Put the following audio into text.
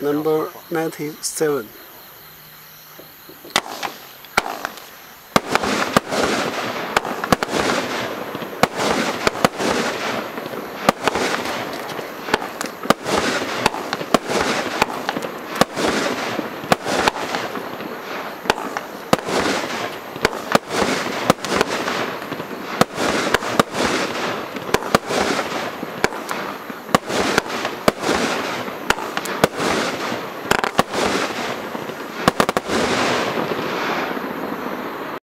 number 97